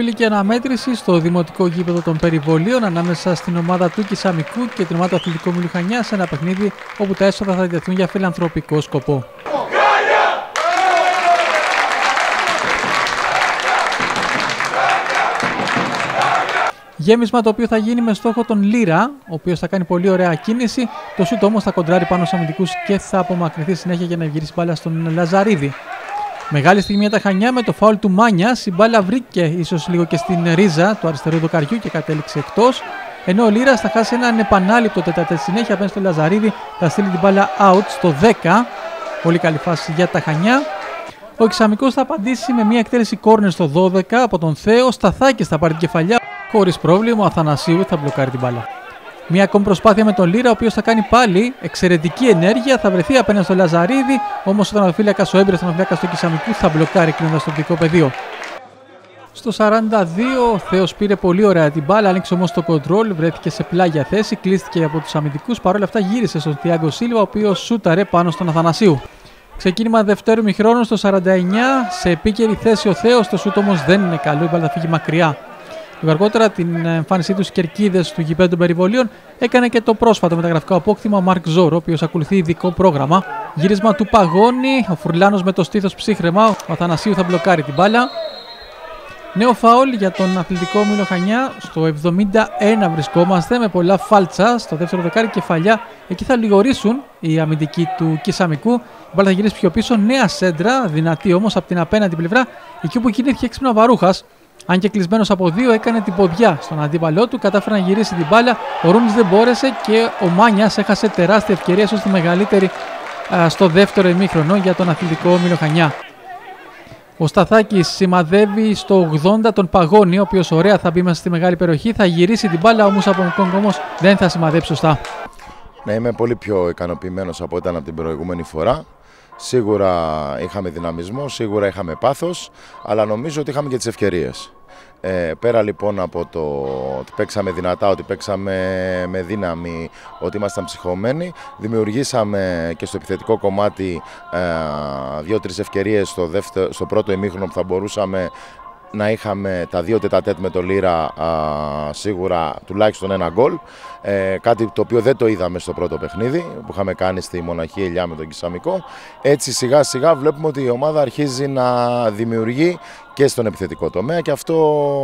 Φιλική αναμέτρηση στο δημοτικό γήπεδο των περιβολίων ανάμεσα στην ομάδα του Κισαμικού και την ομάδα του Αθλητικού Μιλουχανιά σε ένα παιχνίδι όπου τα έσοδα θα διαθούν για φιλανθρωπικό σκοπό. Γέμισμα το οποίο θα γίνει με στόχο τον Λύρα, ο οποίος θα κάνει πολύ ωραία κίνηση. Το σούτ όμως θα κοντράρει πάνω στου αμυντικούς και θα απομακρυνθεί συνέχεια για να γυρίσει μπάλα στον Λαζαρίδη. Μεγάλη στιγμή για τα Χανιά με το φάουλ του Μάνια. Η μπάλα βρήκε ίσως λίγο και στην ρίζα του αριστερού δοκαριού και κατέληξε εκτός. Ενώ ο Λύρας θα χάσει έναν επανάληπτο τετατέ συνέχεια απέναντι στο Λαζαρίδη. Θα στείλει την μπάλα out στο 10. Πολύ καλή φάση για τα Χανιά. Ο Εξαμικός θα απαντήσει με μια εκτέλεση κόρνερ στο 12 από τον Θέο. Σταθάκης θα πάρει την κεφαλιά. Χωρίς πρόβλημα, ο Αθανασίου θα μπλοκάρει την μπάλα. Μια ακόμη προσπάθεια με τον Λύρα, ο οποίος θα κάνει πάλι εξαιρετική ενέργεια. Θα βρεθεί απέναντι στο Λαζαρίδη. Όμως ο Θαναφύλακα, ο έμπειρο Θαναφύλακα του Κισαμικού θα μπλοκάρει κλείνοντας το δικό πεδίο. Στο 42 ο Θεός πήρε πολύ ωραία την μπάλα, άνοιξε όμως το κοντρόλ, βρέθηκε σε πλάγια θέση, κλείστηκε από τους αμυντικούς. Παρ' όλα αυτά γύρισε στον Τιάγκο Σίλβα, ο οποίος σούταρε πάνω στον Αθανασίου. Ξεκίνημα δευτέρου μηχρόνου στο 49, σε επίκαιρη θέση ο Θεός, το σούτ όμως δεν είναι καλό, η μπάλα θα φύγει μακριά. Λίγο αργότερα την εμφάνισή τους στι κερκίδες του γηπέδου των περιβολίων έκανε και το πρόσφατο μεταγραφικό απόκτημα ο Μαρκ Ζόρο, ο οποίος ακολουθεί ειδικό πρόγραμμα. Γύρισμα του Παγώνη, ο Φουρλάνος με το στήθος ψύχρεμα, ο Αθανασίου θα μπλοκάρει την μπάλα. Νέο φάουλ για τον αθλητικό Μήλο Χανιά. Στο 71 βρισκόμαστε με πολλά φάλτσα στο δεύτερο δεκάρι κεφαλιά. Εκεί θα λιγορίσουν οι αμυντικοί του Κισαμικού. Η μπάλα θα γυρίσει πιο πίσω. Νέα σέντρα, δυνατή όμως από την απέναντι πλευρά. Εκεί που κινήθηκε έξυπνο Βαρούχας. Αν και κλεισμένος από δύο, έκανε την ποδιά στον αντίπαλό του. Κατάφερε να γυρίσει την μπάλα. Ο Ρούνι δεν μπόρεσε και ο Μάνιας έχασε τεράστια ευκαιρία, ίσως τη μεγαλύτερη στο δεύτερο ημίχρονο για τον αθλητικό Μιλοχανιά. Ο Σταθάκης σημαδεύει στο 80 τον Παγώνη, ο οποίος ωραία θα μπει μέσα στη μεγάλη περιοχή. Θα γυρίσει την μπάλα, όμω από τον όμως δεν θα σημαδέψει σωστά. Ναι, είμαι πολύ πιο ικανοποιημένος από ήταν από την προηγούμενη φορά. Σίγουρα είχαμε δυναμισμό, σίγουρα είχαμε πάθος, αλλά νομίζω ότι είχαμε και τις ευκαιρίες. Ε, πέρα λοιπόν από το ότι παίξαμε δυνατά, ότι παίξαμε με δύναμη, ότι ήμασταν ψυχωμένοι, δημιουργήσαμε και στο επιθετικό κομμάτι ε, δύο-τρεις ευκαιρίες στο, στο πρώτο ημίχρονο που θα μπορούσαμε να είχαμε τα δύο τετατέτ με το Λύρα σίγουρα τουλάχιστον ένα γκολ. Ε, κάτι το οποίο δεν το είδαμε στο πρώτο παιχνίδι που είχαμε κάνει στη Μοναχή Ελιά με τον Κισαμικό. Έτσι σιγά σιγά βλέπουμε ότι η ομάδα αρχίζει να δημιουργεί και στον επιθετικό τομέα και αυτό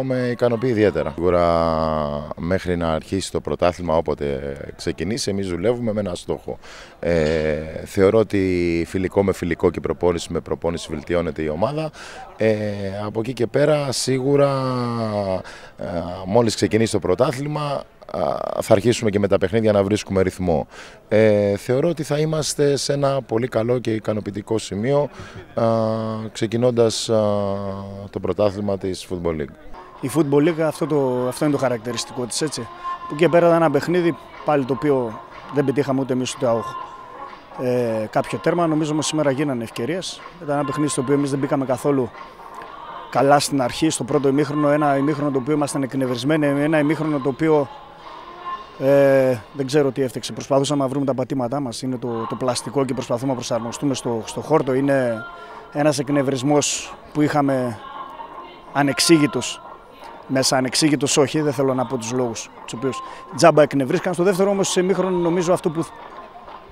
με ικανοποιεί ιδιαίτερα. Σίγουρα μέχρι να αρχίσει το πρωτάθλημα όποτε ξεκινήσει εμείς δουλεύουμε με ένα στόχο. Ε, θεωρώ ότι φιλικό με φιλικό και προπόνηση με προπόνηση βελτιώνεται η ομάδα. Ε, από εκεί και πέρα σίγουρα ε, μόλις ξεκινήσει το πρωτάθλημα θα αρχίσουμε και με τα παιχνίδια να βρίσκουμε ρυθμό. Ε, θεωρώ ότι θα είμαστε σε ένα πολύ καλό και ικανοποιητικό σημείο α, ξεκινώντας το πρωτάθλημα της Football League. Η Football League αυτό, το, αυτό είναι το χαρακτηριστικό της έτσι. Που και πέρα ήταν ένα παιχνίδι πάλι το οποίο δεν πετύχαμε ούτε εμείς ούτε αόχ. Ε, κάποιο τέρμα, νομίζω όμως σήμερα γίνανε ευκαιρίες. Ήταν ένα παιχνίδι στο οποίο εμείς δεν μπήκαμε καθόλου καλά στην αρχή, στο πρώτο ημίχρονο, ένα ημίχρονο το οποίο ήμασταν εκνευρισμένοι, ένα ημίχρονο το οποίο ε, δεν ξέρω τι έφτιαξε. Προσπαθούσαμε να βρούμε τα πατήματά μας. Είναι το, το πλαστικό και προσπαθούμε να προσαρμοστούμε στο, στο χόρτο. Είναι ένας εκνευρισμός που είχαμε ανεξήγητος. Μέσα ανεξήγητος, όχι, δεν θέλω να πω τους λόγους τους οποίους τζάμπα εκνευρίσκαν. Στο δεύτερο όμως, σε μήχρονο, νομίζω αυτό που,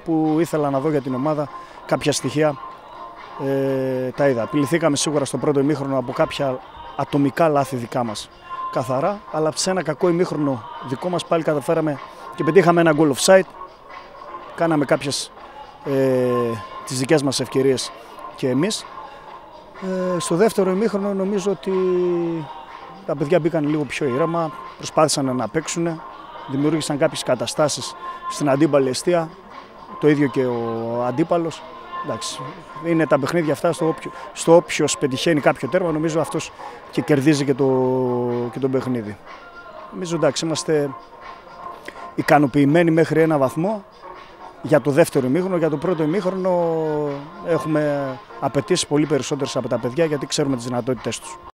που ήθελα να δω για την ομάδα, κάποια στοιχεία ε, τα είδα. Απειληθήκαμε σίγουρα στο πρώτο ημίχρονο από κάποια ατομικά λάθη δικά μας καθαρά, αλλά σε ένα κακό ημίχρονο δικό μας πάλι καταφέραμε και πετύχαμε ένα goal offside. Κάναμε κάποιες ε, τις δικές μας ευκαιρίες και εμείς. Ε, στο δεύτερο ημίχρονο νομίζω ότι τα παιδιά μπήκαν λίγο πιο ήρεμα, προσπάθησαν να παίξουν, δημιούργησαν κάποιες καταστάσεις στην αντίπαλη αιστεία, το ίδιο και ο αντίπαλος. Εντάξει, είναι τα παιχνίδια αυτά στο όποιο, στο όποιος πετυχαίνει κάποιο τέρμα, νομίζω αυτός και κερδίζει και το, και το παιχνίδι. Νομίζω εντάξει, είμαστε ικανοποιημένοι μέχρι ένα βαθμό για το δεύτερο ημίχρονο. Για το πρώτο ημίχρονο έχουμε απαιτήσει πολύ περισσότερες από τα παιδιά γιατί ξέρουμε τις δυνατότητές τους.